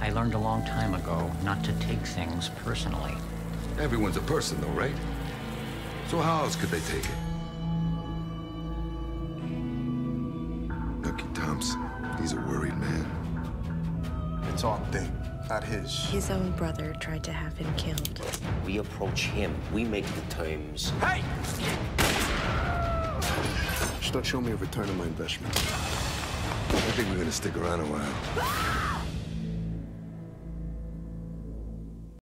I learned a long time ago not to take things personally. Everyone's a person, though, right? So how else could they take it? Nucky Thompson, he's a worried man. It's our thing, not his. His own brother tried to have him killed. We approach him. We make the terms. Hey! Start showing me a return on my investment. I think we're gonna stick around a while.